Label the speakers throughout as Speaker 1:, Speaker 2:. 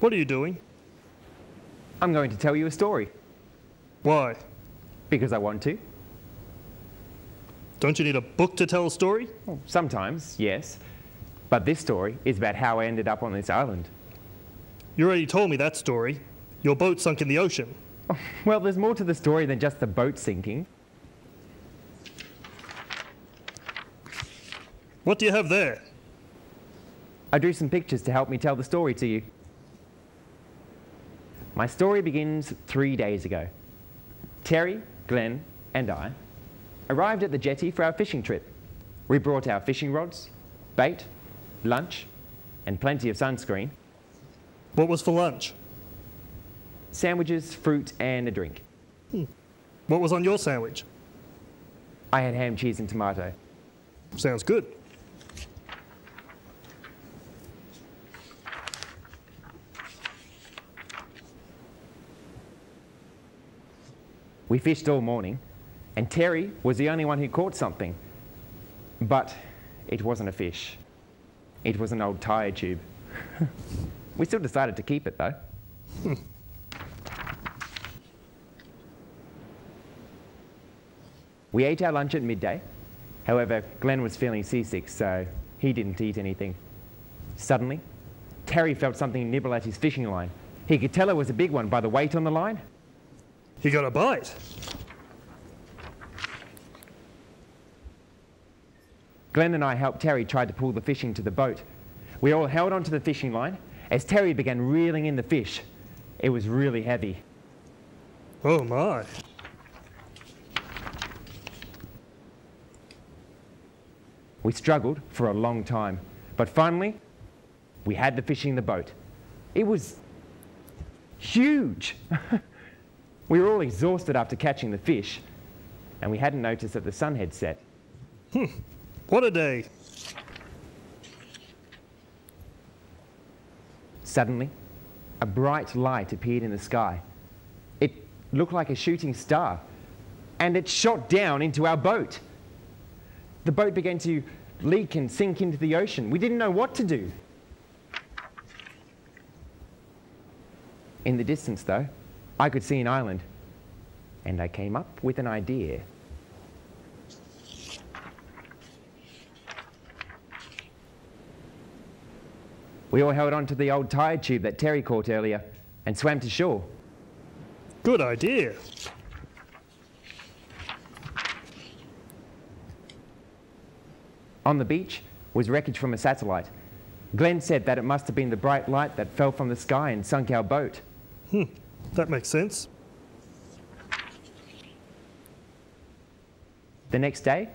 Speaker 1: What are you doing?
Speaker 2: I'm going to tell you a story
Speaker 1: Why?
Speaker 2: because I want to.
Speaker 1: Don't you need a book to tell a story?
Speaker 2: Sometimes, yes. But this story is about how I ended up on this island.
Speaker 1: You already told me that story. Your boat sunk in the ocean.
Speaker 2: Oh, well, there's more to the story than just the boat sinking.
Speaker 1: What do you have there?
Speaker 2: I drew some pictures to help me tell the story to you. My story begins three days ago. Terry, Glenn, and I arrived at the jetty for our fishing trip. We brought our fishing rods, bait, lunch, and plenty of sunscreen,
Speaker 1: What was for lunch?
Speaker 2: sandwiches, fruit, and a drink. Hmm.
Speaker 1: What was on your sandwich?
Speaker 2: I had ham, cheese, and tomato.
Speaker 1: Sounds good.
Speaker 2: We fished all morning, and Terry was the only one who caught something. But it wasn't a fish. It was an old tire tube. we still decided to keep it though. we ate our lunch at midday. However, Glenn was feeling seasick, so he didn't eat anything. Suddenly, Terry felt something nibble at his fishing line. He could tell it was a big one by the weight on the line.
Speaker 1: You got a bite.
Speaker 2: Glenn and I helped Terry try to pull the fish into the boat. We all held onto the fishing line as Terry began reeling in the fish. It was really heavy.
Speaker 1: Oh my.
Speaker 2: We struggled for a long time, but finally, we had the fish in the boat. It was huge. we were all exhausted after catching the fish, and we hadn't noticed that the sun had set.
Speaker 1: Hmm, What a day.
Speaker 2: Suddenly, a bright light appeared in the sky. It looked like a shooting star, and it shot down into our boat. The boat began to leak and sink into the ocean. We didn't know what to do. In the distance, though, I could see an island, and I came up with an idea. We all held on to the old tire tube that Terry caught earlier and swam to shore.
Speaker 1: Good idea.
Speaker 2: On the beach was wreckage from a satellite. Glenn said that it must have been the bright light that fell from the sky and sunk our boat. Hmm.
Speaker 1: That makes sense.
Speaker 2: The next day,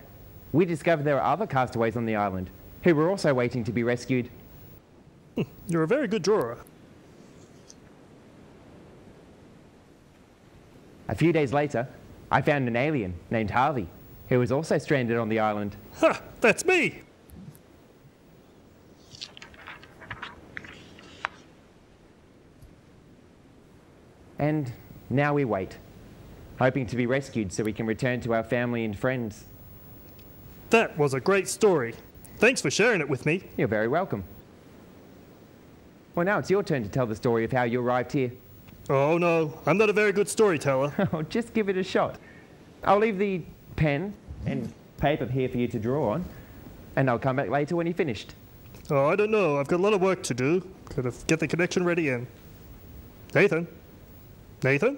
Speaker 2: we discovered there were other castaways on the island who were also waiting to be rescued.
Speaker 1: Hmm, you're a very good drawer.
Speaker 2: A few days later, I found an alien named Harvey who was also stranded on the island.
Speaker 1: Ha! That's me!
Speaker 2: And now we wait, hoping to be rescued so we can return to our family and friends.
Speaker 1: That was a great story. Thanks for sharing it with me.
Speaker 2: You're very welcome. Well, now it's your turn to tell the story of how you arrived here.
Speaker 1: Oh no, I'm not a very good storyteller.
Speaker 2: Oh, just give it a shot. I'll leave the pen and paper here for you to draw on, and I'll come back later when you're finished.
Speaker 1: oh, I don't know. I've got a lot of work to do. Gotta get the connection ready in. Nathan? Nathan?